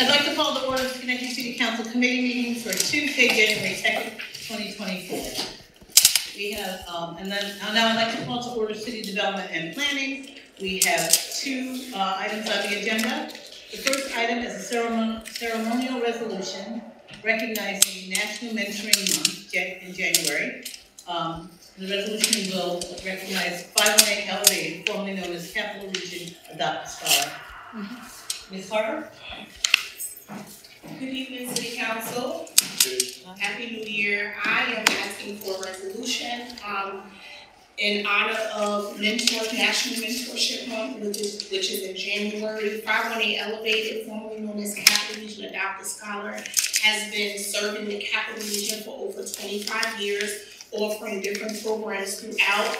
I'd like to call the order of Schenectady City Council Committee meeting for Tuesday, January second, twenty twenty-four. We have, um, and then, uh, now I'd like to call to order City Development and Planning. We have two, uh, items on the agenda. The first item is a ceremonial, ceremonial resolution recognizing National Mentoring Month in January. Um, the resolution will recognize five oh eight elevated, formerly known as Capital Region Adopt Scholar. Ms. Carter? Good evening, City Council. Happy New Year. I am asking for a resolution, um, in honor of Mentor, National Mentorship Month, which is, which is in January. Five one eight Elevated, formerly known as Capital Region Adopted Scholar, has been serving the Capital Region for over twenty-five years, offering different programs throughout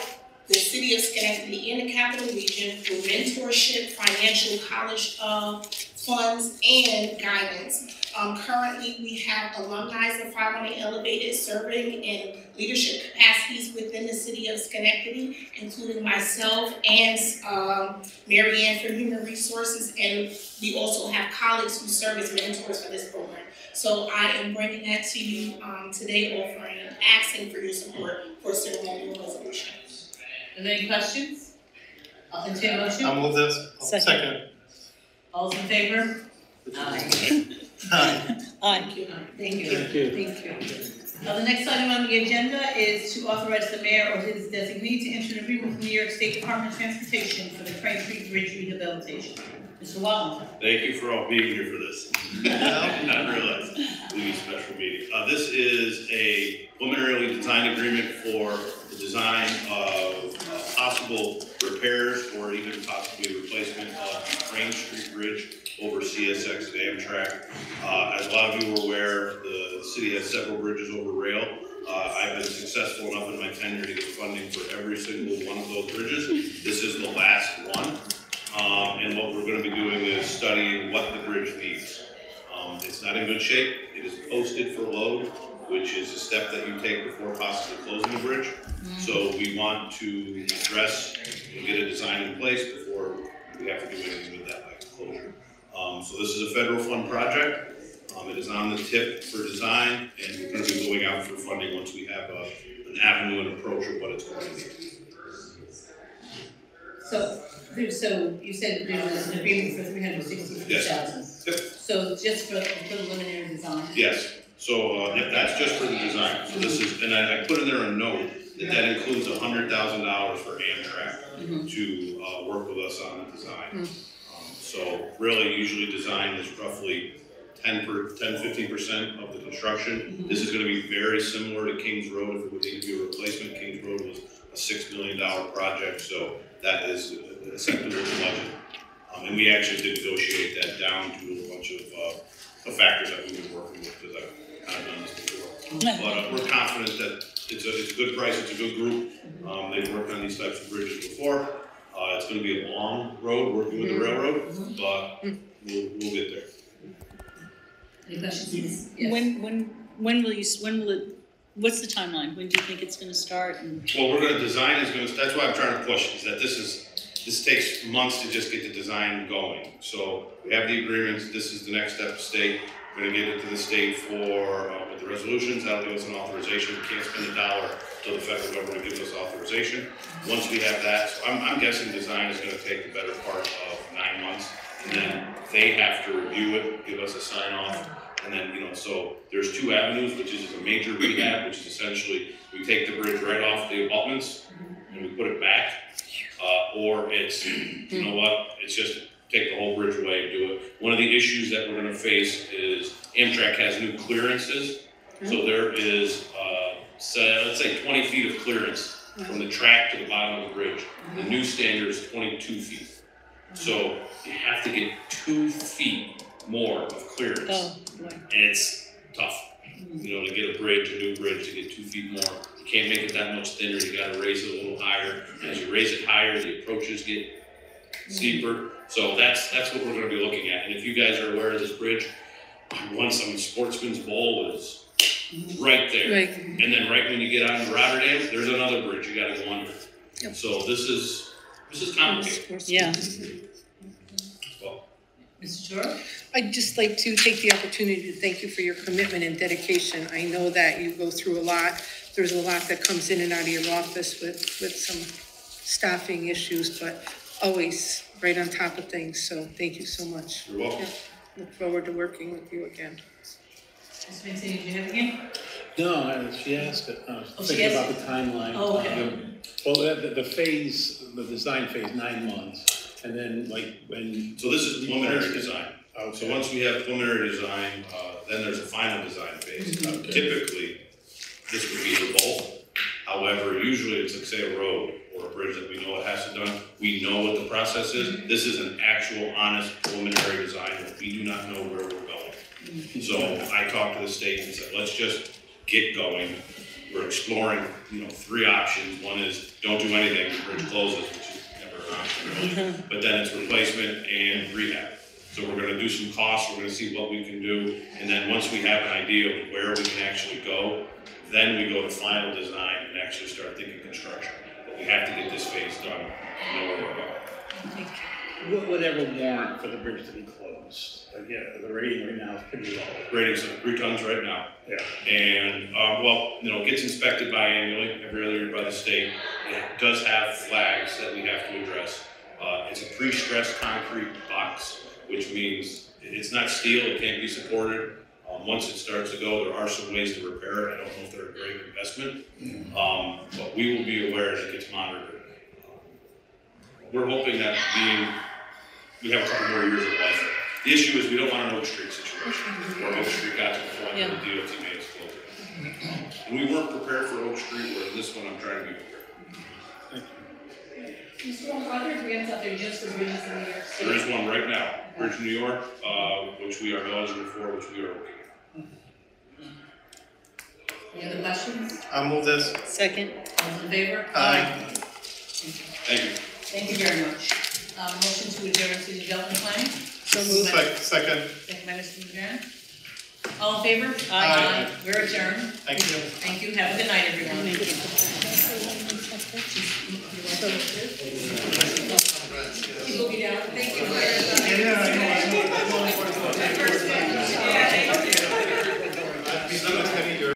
the city of Schenectady in the Capital Region for mentorship, financial college, uh, funds, and guidance. Um, currently, we have alumni of five one eight Elevated serving in leadership capacities within the city of Schenectady, including myself and, um, Mary Ann from Human Resources, and we also have colleagues who serve as mentors for this program. So I am bringing that to you, um, today, offering, asking for your support for ceremonial resolution. Are there any questions? I'll entertain a motion. I'll move this. Second. Second. All's in favor? Aye. Aye. Aye. Thank you. Thank you. Thank you. Thank you. Now, the next item on the agenda is to authorize the mayor or his designee to enter an agreement with New York State Department of Transportation for the Crane Street Bridge rehabilitation. Mr. Wallington. Thank you for all being here for this. I did not realize we need a special meeting. Uh, this is a preliminary design agreement for the design of uh, possible repairs or even possibly replacement of Crane Street Bridge over CSX at Amtrak. Uh, as a lot of you are aware, the city has several bridges over rail. Uh, I've been successful enough in my tenure to get funding for every single one of those bridges. This is the last one. Um, and what we're gonna be doing is studying what the bridge needs. Um, it's not in good shape, it is posted for load, which is a step that you take before possibly closing the bridge. So we want to address and get a design in place before we have to do anything with that like closure. Um, so this is a federal fund project, um, it is on the tip for design, and we're gonna be going out for funding once we have a, an avenue and approach of what it's going to be. So, there- so you said there was an agreement for three hundred sixty-three thousand. Yep. So just for preliminary design? Yes, so, uh, that's just for the design, so this is, and I, I put in there a note that that includes a hundred thousand dollars for Amtrak Mhm. to, uh, work with us on the design. So really, usually design is roughly ten per, 10 15 percent of the construction. This is gonna be very similar to Kings Road, if it would need to be a replacement, Kings Road was a six million dollar project, so that is acceptable to budget. Um, and we actually did negotiate that down to a bunch of, uh, factors that we've been working with, because I've kind of done this before. But uh, we're confident that it's a, it's a good price, it's a good group, um, they've worked on these types of bridges before. Uh, it's gonna be a long road, working with the railroad, but we'll, we'll get there. Any questions? Yes. When, when, when will you, when will it, what's the timeline? When do you think it's gonna start and? Well, we're gonna, design is gonna, that's why I'm trying to push, is that this is, this takes months to just get the design going. So we have the agreements, this is the next step to state, we're gonna get it to the state for, uh, with the resolutions, that'll give us an authorization, we can't spend a dollar till the federal government gives us authorization. Once we have that, so I'm, I'm guessing design is gonna take the better part of nine months, and then they have to review it, give us a sign off, and then, you know, so there's two avenues, which is a major rehab, which is essentially, we take the bridge right off the abutments and we put it back. Uh, or it's, you know what, it's just take the whole bridge away and do it. One of the issues that we're gonna face is Amtrak has new clearances. So there is, uh, let's say twenty feet of clearance from the track to the bottom of the bridge. The new standard is twenty-two feet. So you have to get two feet more of clearance. Oh, boy. And it's tough, you know, to get a bridge, a new bridge, to get two feet more. You can't make it that much thinner, you gotta raise it a little higher. As you raise it higher, the approaches get steeper. So that's, that's what we're gonna be looking at. And if you guys are aware of this bridge, once on Sportsman's Bowl is right there. Right. And then right when you get on to Rotterdam, there's another bridge you gotta go under. Yep. So this is, this is complicated. Yeah. Well, Mr. George? I'd just like to take the opportunity to thank you for your commitment and dedication. I know that you go through a lot. There's a lot that comes in and out of your office with, with some staffing issues, but always right on top of things, so thank you so much. You're welcome. Yeah, Look forward to working with you again. Ms. Vincent, did you have again? No, I- she asked it, I was Oh, she thinking asked about the timeline. Oh, okay. Um, Well, the, the phase, the design phase, nine months, and then like when. So this is preliminary design. Okay. So once we have preliminary design, uh, then there's a final design phase. Okay. Typically, this would be the bulk. However, usually it's like say a road or a bridge that we know it has to done. We know what the process is. This is an actual honest preliminary design. We do not know where we're going. So I talked to the state and said, let's just get going. We're exploring, you know, three options. One is don't do anything, the bridge closes, which is never an option really. But then it's replacement and rehab. So we're gonna do some costs, we're gonna see what we can do, and then once we have an idea of where we can actually go, then we go to final design and actually start thinking construction. But we have to get this phase done, to know where. What would ever warrant for the bridge to be closed? Like, yeah, the rating right now is pretty low. Ratings of three tons right now. Yeah. And, uh, well, you know, it gets inspected biannually, every other year by the state. It does have flags that we have to address. Uh, it's a pre-stressed concrete box, which means it's not steel, it can't be supported. Um, once it starts to go, there are some ways to repair it, I don't know if they're a great investment. Um, but we will be aware as it gets monitored. We're hoping that being, we have a couple more years of life. The issue is we don't want an Oak Street situation, where Oak Street got to the point where the DOT made us close it. And we weren't prepared for Oak Street, where this one I'm trying to be prepared. Mr. Wong, are there grants out there just for bridges in New York City? There is one right now, Bridge New York, uh, which we are eligible for, which we are working Any other questions? I'll move this. Second? All those in favor? Aye. Thank you. Thank you very much. Um, motion to adjourn city development planning, So moved. Sec- Second, second by Mr. McGann. All in favor? Aye. We're adjourned. thank you. Thank you, have a good night, everyone. So He will be down, thank you very much. Yeah.